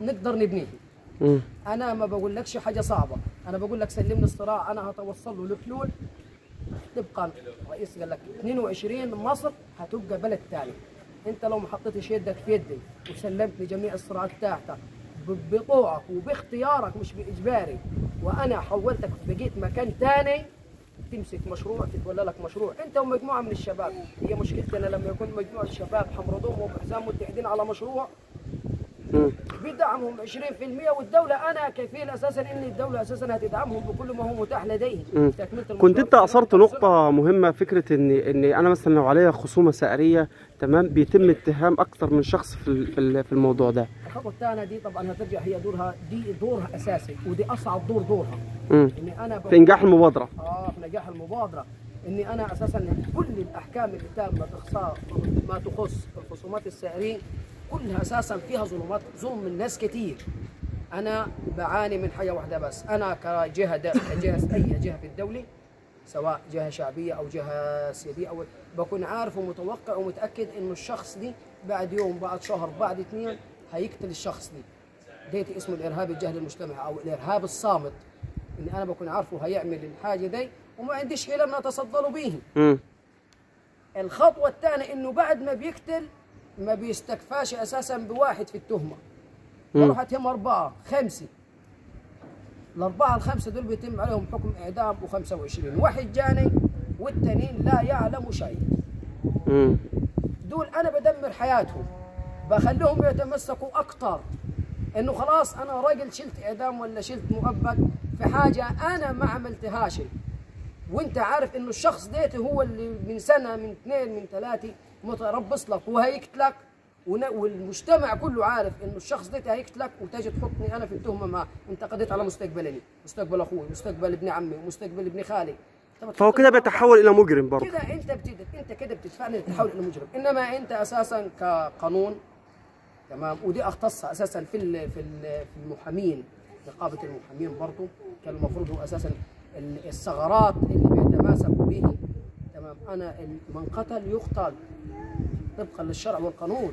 بسيط نقدر نبنيه. مم. أنا ما بقولكش حاجة صعبة. أنا بقول لك سلمني الصراع. أنا هتوصل له لحلول. طبقا الرئيس قال لك 22 مصر هتبقى بلد ثاني أنت لو ما حطيتش يدك في يدي وسلمتني جميع الصراعات تحتك ب- بطوعك وباختيارك مش بإجباري وأنا حولتك بقيت مكان ثاني تمسك مشروع تتولى لك مشروع. أنت ومجموعة من الشباب. هي مشكلتنا لما يكون مجموعة شباب حمردوم وحزام متحدين على مشروع. بدعمهم 20% والدولة أنا كفيل أساسا إن الدولة أساسا هتدعمهم بكل ما هو متاح لديه مم. تكملة المشروع. كنت أنت أثرت نقطة مهمة فكرة ان إن أنا مثلا لو عليا خصومة سعرية تمام بيتم اتهام أكثر من شخص في في ال- في الموضوع ده الخطوة الثانية دي طبعا هترجع هي دورها دي دورها أساسي ودي أصعب دور دورها مم. إني أنا في إنجاح المبادرة آه في نجاح المبادرة إني أنا أساسا كل الأحكام اللي تامة بإخصاء ما تخص الخصومات السعرية كلها أساسا فيها ظلمات ظلم من ناس كتير. أنا بعاني من حاجة واحدة بس. أنا كجهة د- كجهة أي جهة في الدولة سواء جهة شعبية أو جهة سيادية أو بكون عارف ومتوقع ومتأكد إنه الشخص دي بعد يوم بعد شهر بعد اثنين هيقتل الشخص دي. ديتي اسمه الإرهاب الجهل المجتمعي أو الإرهاب الصامت. إن أنا بكون عارفه هيعمل الحاجة دي وما عنديش حيلة إن أتصدى له بيه. مم. الخطوة الثانية إنه بعد ما بيقتل ما بيستكفاش أساسا بواحد في التهمة. مم. بروح أتهم أربعة خمسة. الأربعة الخمسة دول بيتم عليهم حكم إعدام و25 واحد جاني والتانيين لا يعلم شيء. دول أنا بدمر حياتهم. بخليهم يتمسكوا أكتر. إنه خلاص أنا راجل شلت إعدام ولا شلت مؤبد في حاجة أنا ما عملتهاش. وأنت عارف إنه الشخص ديته هو اللي من سنة من اثنين من ثلاثة. متربص لك وهيقتلك والمجتمع كله عارف إنه الشخص ده هيقتلك وتجي تحطني أنا في التهمة معه. انت قضيت على مستقبلي مستقبل أخوي مستقبل ابن عمي مستقبل ابن خالي. فهو كده بيتحول إلى مجرم برضه. كده أنت بتد... أنت كده بتدفعني للتحول إلى مجرم. إنما أنت أساسا كقانون تمام؟ ودي اختصها أساسا في ال... في ال... في المحامين نقابه المحامين برضه. كان المفروض هو أساسا ال- الثغرات اللي بيتماسكوا به تمام؟ أنا من قتل يقتل. طبقا للشرع والقانون.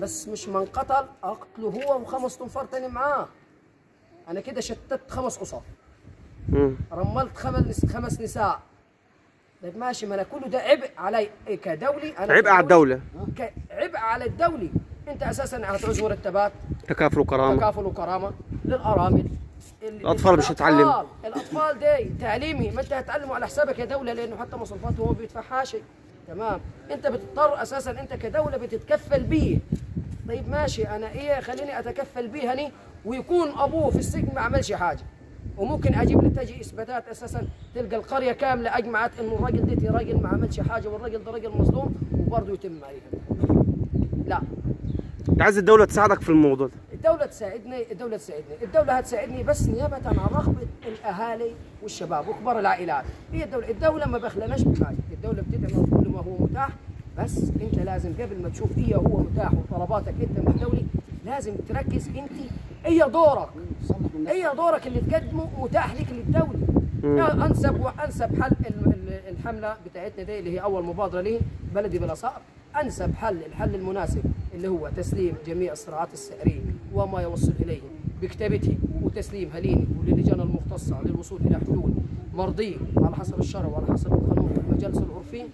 بس مش من قتل أقتله هو وخمس تنفار تاني معاه. أنا كده شتت خمس مم. رملت خمس خمس نساء. طيب ماشي ما أنا كله ده عبء علي كدولي؟ أنا عبء على الدولة. ك- عبء على الدولي. أنت أساسا هتعوز مرتبات تكافل وكرامة. تكافل وكرامة. للأرامل. ال- الأطفال مش هتتعلم. الأطفال- الأطفال دي تعليمي. ما أنت هتعلمه على حسابك يا دولة لأنه حتى مصروفاته هو ما بيدفعهاش تمام. انت بتضطر أساسا انت كدولة بتتكفل بيه. طيب ماشي أنا إيه خليني اتكفل بيه هني ويكون ابوه في السجن ما عملش حاجة. وممكن أجيب لك تجي اثباتات أساسا تلقى القرية كاملة اجمعت انه الراجل ده راجل ما عملش حاجة والراجل ده راجل مظلوم وبرضه يتم عليه. لا. عايز الدولة تساعدك في الموضوع ده. الدولة تساعدني الدولة تساعدني الدولة هتساعدني بس نيابة عن رغبة الأهالي والشباب وكبار العائلات. هي الدولة الدولة ما بخلناش بحاجة الدولة بتدعم كل ما هو متاح بس أنت لازم قبل ما تشوف إيه هو متاح وطلباتك أنت من الدولة لازم تركز أنت إيه دورك. إيه دورك اللي تقدمه متاح لك للدولة. أنسب وأنسب حل ال- ال- الحملة بتاعتنا دي اللي هي أول مبادرة ليه؟ بلدي بلا صعب أنسب حل الحل المناسب اللي هو تسليم جميع الصراعات السعرية وما يوصل إليه. بكتابته وتسليمها ليني وللجان المختصة للوصول إلى حلول مرضية على حسب الشرع وعلى حسب القانون. والمجالس العرفية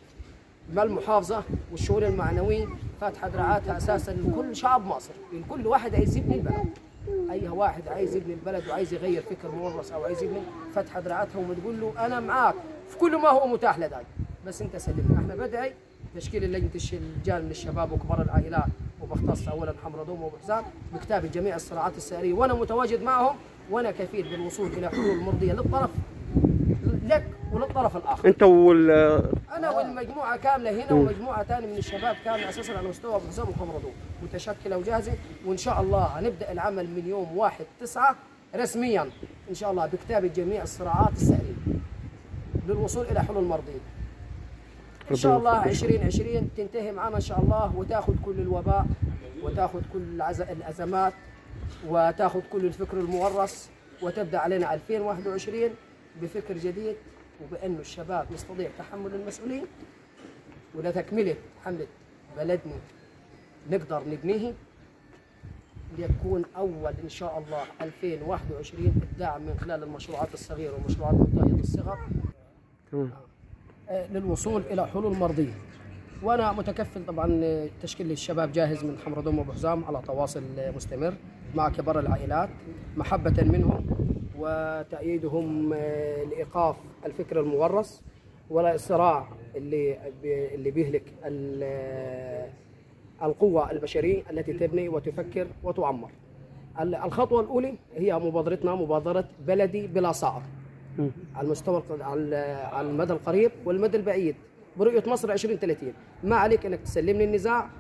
مع المحافظة والشؤون المعنوية فاتحة دراعاتها أساسا لكل شعب مصر. لكل واحد عايز يبني البلد. أي واحد عايز يبني البلد وعايز يغير فكر مورث أو عايز يبني فاتحة دراعاتها وتقول له أنا معاك في كل ما هو متاح لدي بس أنت سلمنا أحنا بدعي تشكيل لجنة اللجان من الشباب وكبار العائلات. وبختص أولا حمردوم وأبو حسام بكتابة جميع الصراعات السعرية وأنا متواجد معهم وأنا كفيل بالوصول إلى حلول مرضية للطرف لك وللطرف الآخر. أنت وال أنا والمجموعة كاملة هنا ومجموعة ثانية من الشباب كاملة أساسا على مستوى أبو حسام وحمردون متشكله وجاهزه وإن شاء الله هنبدأ العمل من يوم 1 9 رسميا إن شاء الله بكتابه جميع الصراعات السعريه للوصول إلى حلول مرضية. إن شاء الله 2020 تنتهي معنا إن شاء الله وتاخذ كل الوباء وتاخذ كل الازمات وتاخذ كل الفكر المورث وتبدأ علينا 2021 بفكر جديد وبانه الشباب يستطيع تحمل المسؤوليه ولتكمله حمله بلدنا نقدر نبنيه ليكون أول إن شاء الله 2021 الدعم من خلال المشروعات الصغيرة والمشروعات منتهيه الصغر. تمام. للوصول إلى حلول مرضية. وأنا متكفل طبعا تشكيل الشباب جاهز من حمردوم وأبو حزام على تواصل مستمر مع كبار العائلات محبة منهم وتأييدهم آه، لإيقاف الفكر المورث ولا الصراع اللي اللي بيهلك آه، القوة البشرية التي تبني وتفكر وتعمر. ال- الخطوة الأولى هي مبادرتنا مبادرة بلدي بلا صعب. على المستوى على على المدى القريب والمدى البعيد. برؤية مصر 2030 ما عليك أنك تسلمني النزاع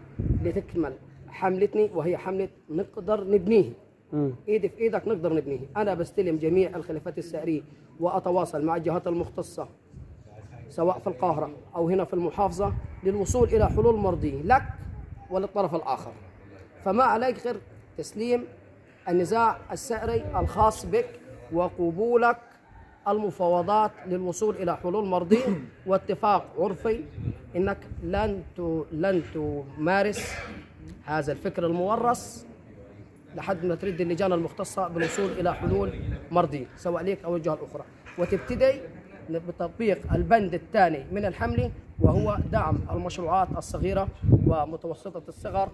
لتكمل حملتني وهي حملة نقدر نبنيه. إيدي في إيدك نقدر نبنيه. أنا بستلم جميع الخلافات السعرية وأتواصل مع الجهات المختصة سواء في القاهرة أو هنا في المحافظة للوصول إلى حلول مرضية لك وللطرف الآخر. فما عليك غير تسليم النزاع السعري الخاص بك وقبولك المفاوضات للوصول إلى حلول مرضية واتفاق عرفي إنك لن لن تمارس هذا الفكر المورث لحد ما ترد اللجان المختصة بالوصول إلى حلول مرضية سواء لك أو الجهة الأخرى. وتبتدي بتطبيق البند الثاني من الحمله وهو دعم المشروعات الصغيرة ومتوسطة الصغر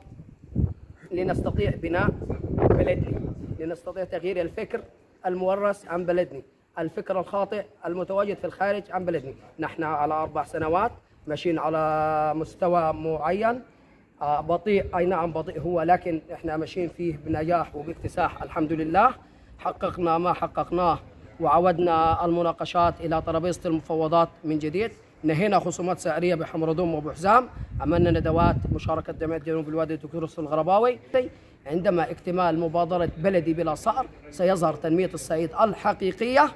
لنستطيع بناء بلدنا لنستطيع تغيير الفكر المورث عن بلدنا الفكر الخاطئ المتواجد في الخارج عن بلدنا. نحن على أربع سنوات ماشيين على مستوى معين. آه، بطيء أي نعم بطيء هو لكن إحنا ماشيين فيه بنجاح وباكتساح الحمد لله. حققنا ما حققناه وعودنا المناقشات إلى ترابيزة المفاوضات من جديد. نهينا خصومات سعرية بحمردوم وابو حزام عملنا ندوات مشاركة جمعية جنوب الوادي الدكتور يوسف الغرباوي. عندما اكتمال مبادرة بلدي بلا صقر سيظهر تنمية الصعيد الحقيقية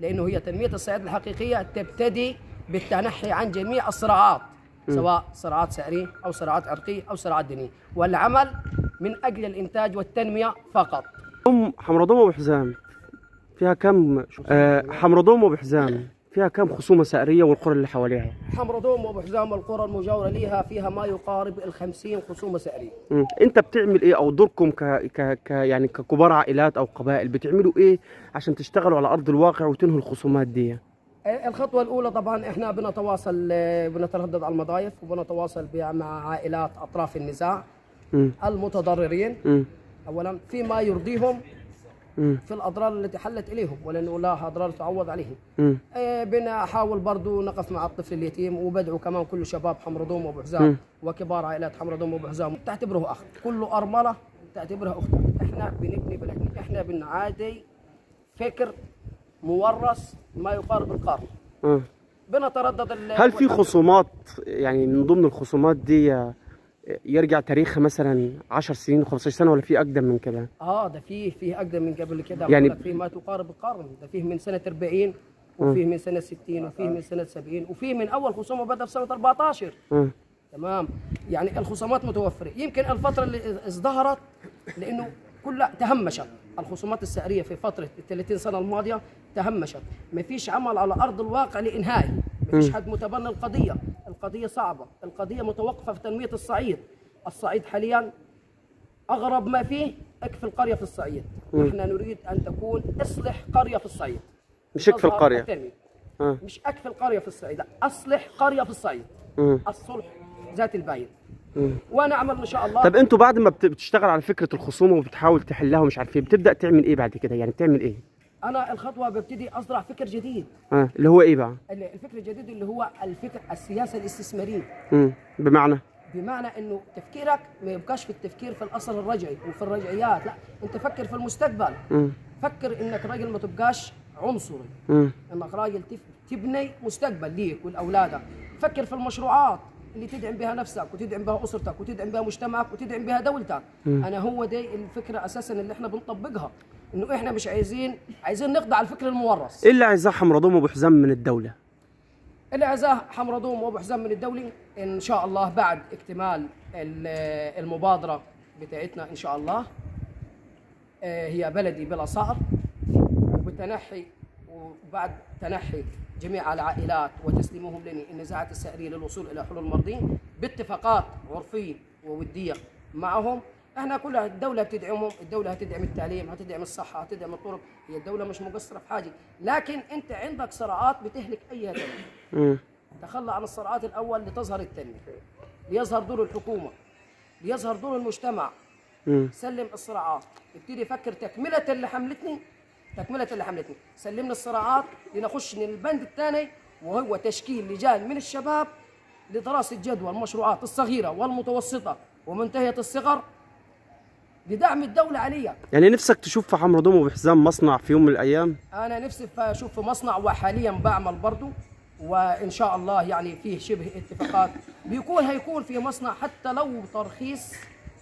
لأنه هي تنمية الصعيد الحقيقية تبتدي بالتنحي عن جميع الصراعات سواء صراعات سعريه أو صراعات عرقيه أو صراعات دينيه والعمل من أجل الإنتاج والتنمية فقط. ام حمرضوم وابو حزام فيها كم؟ آه حمرضوم وابو حزام فيها كم خصومة سعريه والقرى اللي حواليها حمردوم وابو حزام والقرى المجاورة لها فيها ما يقارب ال 50 خصومة سعريه مم. انت بتعمل إيه أو دوركم ك... ك... ك يعني ككبار عائلات أو قبائل بتعملوا إيه عشان تشتغلوا على ارض الواقع وتنهوا الخصومات دي الخطوة الأولى طبعا إحنا بنتواصل آه، بنتردد على المضايف وبنتواصل مع عائلات أطراف النزاع مم. المتضررين مم. أولا فيما يرضيهم. في الأضرار التي حلت إليهم ولأنه لا أضرار تعوض عليهم. آه، بنحاول برضو نقف مع الطفل اليتيم وبدعو كمان كل شباب حمردوم وابو. حزام وكبار عائلات حمردوم وابو حزام تعتبره أخ. كل أرملة تعتبرها أختك إحنا بنبني بلدنا. إحنا بنعادي فكر مورث ما يقارب القرن. بنتردد هل في خصومات؟ يعني من ضمن الخصومات دي يرجع تاريخها مثلا 10 سنين 15 سنة ولا في أقدم من كده؟ آه ده فيه فيه أقدم من قبل كده. يعني- فيه ما تقارب القرن. ده فيه من سنة 40 وفيه من سنة 60 وفيه من سنة 70 وفيه من أول خصومة بدأ في سنة 14 آه. تمام. يعني الخصومات متوفرة. يمكن الفترة اللي ازدهرت لأنه كلها تهمشت. الخصومات السعرية في فترة ال 30 سنة الماضية تهمشت. ما فيش عمل على أرض الواقع لانهائه ما فيش حد متبنى القضية. القضية صعبة. القضية متوقفة في تنمية الصعيد. الصعيد حاليا أغرب ما فيه اكفي القرية في الصعيد. نحن نريد أن تكون أصلح قرية في الصعيد. مش اكفي التنمية. آه. مش اكفي القرية في الصعيد. أصلح قرية في الصعيد. الصلح ذات البين. ونعمل إن شاء الله طب أنتوا بعد ما بت- بتشتغل على فكرة الخصومه وبتحاول تحلها ومش عارف إيه بتبدأ تعمل إيه بعد كده؟ يعني بتعمل إيه؟ أنا الخطوة ببتدي أزرع فكر جديد. آه اللي هو إيه بقى؟ ال- الفكر الجديد اللي هو الفكر السياسة الاستثماريه مم. بمعنى؟ بمعنى إنه تفكيرك ما يبقاش في التفكير في الاثر الرجعي وفي الرجعيات لا أنت فكر في المستقبل. مم. فكر إنك راجل ما تبقاش عنصري. مم. إنك راجل تبني مستقبل ليك ولأولادك. فكر في المشروعات اللي تدعم بها نفسك وتدعم بها أسرتك وتدعم بها مجتمعك وتدعم بها دولتك. أنا هو دي الفكرة أساسا اللي إحنا بنطبقها. إنه إحنا مش عايزين عايزين نقضي على الفكر المورث. إيه اللي عايزاه حمرضوم وأبو حزام من الدولة. اللي عزاه حمردوم وأبو حزام من الدولي إن شاء الله بعد اكتمال ال- المبادرة بتاعتنا إن شاء الله آه، هي بلدي بلا صقر. وبتنحي وبعد تنحي جميع العائلات وتسليمهم لنا النزاعات السعرية للوصول إلى حلول مرضيه باتفاقات عرفية وودية معهم. إحنا كلها الدولة بتدعمهم الدولة هتدعم التعليم هتدعم الصحة هتدعم الطرق. هي الدولة مش مقصرة في حاجة. لكن انت عندك صراعات بتهلك أي دوله. تخلى عن الصراعات الأول لتظهر التنميه ليظهر دور الحكومة. ليظهر دور المجتمع. سلم الصراعات. ابتدي فكر تكملة اللي حملتني. تكملة اللي حملتني. سلمنا الصراعات لنخش من البند الثاني وهو تشكيل لجان من الشباب لدراسة جدوى المشروعات الصغيرة والمتوسطة ومنتهية الصغر. لدعم الدولة عليها يعني نفسك تشوف في حمرضوم وبحزام مصنع في يوم من الأيام؟ أنا نفسي أشوف في مصنع وحاليا بعمل برضه وإن شاء الله يعني فيه شبه اتفاقات. بيكون هيكون في مصنع حتى لو ترخيص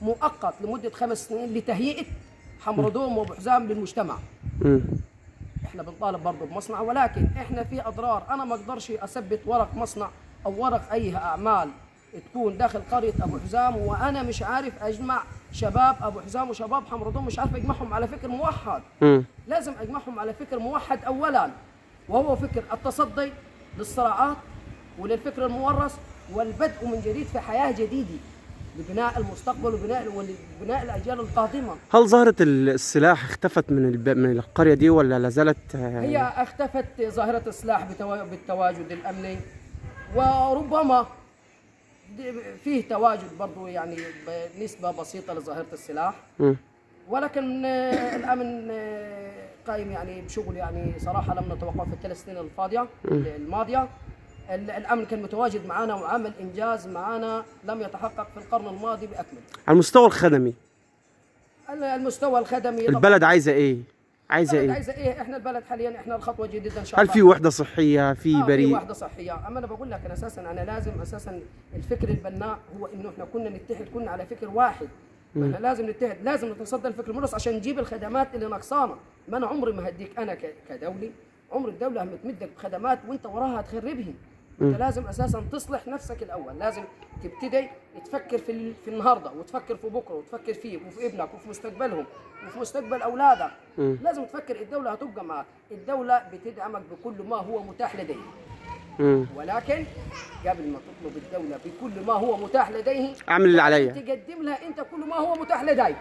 مؤقت لمدة خمس سنين لتهيئة حمرضوم وابو حزام للمجتمع. مم. إحنا بنطالب برضه بمصنع ولكن إحنا في أضرار. أنا ما أقدرش أثبت ورق مصنع أو ورق أي أعمال تكون داخل قرية أبو حزام وأنا مش عارف أجمع شباب أبو حزام وشباب حمرضوم مش عارف أجمعهم على فكر موحد. مم. لازم أجمعهم على فكر موحد اولا وهو فكر التصدي للصراعات وللفكر المورث والبدء من جديد في حياة جديدة لبناء المستقبل وبناء وبناء الأجيال القادمة. هل ظاهرة السلاح اختفت من الب... من القرية دي ولا لا زالت؟ هي اختفت ظاهرة السلاح بتوا- بالتواجد الأمني وربما فيه تواجد برضو يعني بنسبة بسيطة لظاهرة السلاح. ولكن آه، الأمن آه، قائم يعني بشغل يعني صراحة لم نتوقف في الثلاث سنين الفاضية الماضية. ال- الأمن كان متواجد معنا وعمل إنجاز معنا لم يتحقق في القرن الماضي باكمله على المستوى الخدمي. ال- المستوى الخدمي البلد عايزة إيه؟ البلد إيه؟ عايزة إيه؟ إحنا البلد حاليا إحنا الخطوة جديدة إن شاء هل الله. في وحدة صحية؟ في آه، في بريء؟ واحدة صحية. أما أنا بقول لك أنا أساسا أنا لازم أساسا الفكر البناء هو إنه إحنا كنا نتحد كنا على فكر واحد. إحنا لازم نتحد لازم نتصدى الفكر المرس عشان نجيب الخدمات اللي ناقصانا. ما أنا عمري ما هديك أنا كدولي عمر الدولة ما تمدك بخدمات وأنت وراها تخربهم. انت لازم أساسا تصلح نفسك الأول. لازم تبتدي تفكر في في النهارده وتفكر في بكرة وتفكر فيه وفي ابنك وفي مستقبلهم وفي مستقبل أولادك. لازم تفكر الدولة هتبقى معك الدولة بتدعمك بكل ما هو متاح لديها. ولكن قبل ما تطلب الدولة بكل ما هو متاح لديه اعمل اللي عليا. تقدم لها أنت كل ما هو متاح لديك.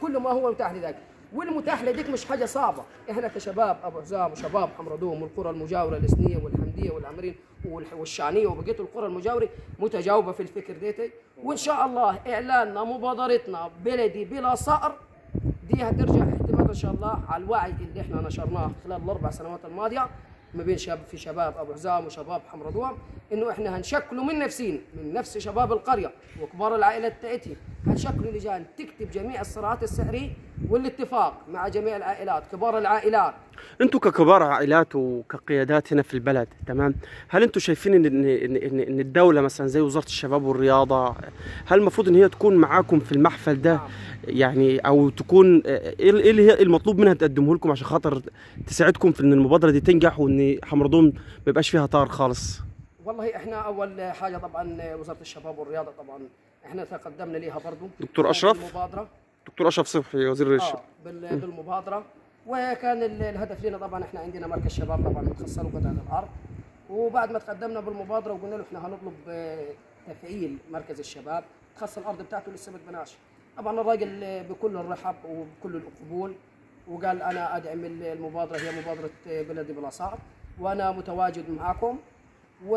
كل ما هو متاح لديك. والمتاح لديك مش حاجة صعبة. إحنا كشباب أبو حزام وشباب حمردوم والقرى المجاورة الإسنية والحمدية والعمرين والشعنية وبقية القرى المجاورة متجاوبة في الفكر ديتي. وإن شاء الله إعلاننا مبادرتنا بلدي بلا صقر دي هترجع اعتماد إن شاء الله على الوعي اللي إحنا نشرناه خلال الأربع سنوات الماضية ما بين شباب في شباب أبو حزام وشباب حمردوم إنه إحنا هنشكله من نفسين من نفس شباب القرية وكبار العائلات تاعتهم هنشكلوا لجان تكتب جميع الصراعات السعريه والاتفاق مع جميع العائلات كبار العائلات. أنتوا ككبار عائلات وكقيادات هنا في البلد تمام؟ هل أنتوا شايفين ان ان ان, إن, إن الدولة مثلا زي وزارة الشباب والرياضة هل المفروض ان هي تكون معاكم في المحفل ده؟ نعم. يعني أو تكون إيه إيه اللي هي المطلوب منها تقدمه لكم عشان خاطر تساعدكم في ان المبادرة دي تنجح وان حمردوم ما يبقاش فيها طار خالص؟ والله إحنا اول حاجة طبعا وزارة الشباب والرياضة طبعا إحنا تقدمنا ليها برضو. دكتور أشرف؟ المبادرة. دكتور أشرف صبحي وزير الشباب آه بال- بالمبادرة. وكان ال- الهدف لنا طبعا إحنا عندنا مركز شباب طبعا متخصص له قطاع الأرض وبعد ما تقدمنا بالمبادرة وقلنا له إحنا هنطلب آه، تفعيل مركز الشباب تخصص الأرض بتاعته لسه ما اتبناش. طبعا الراجل آه، بكل الرحب وبكل القبول وقال أنا أدعم ال- المبادرة هي مبادرة آه، بلدي بلا صعب وأنا متواجد معاكم. و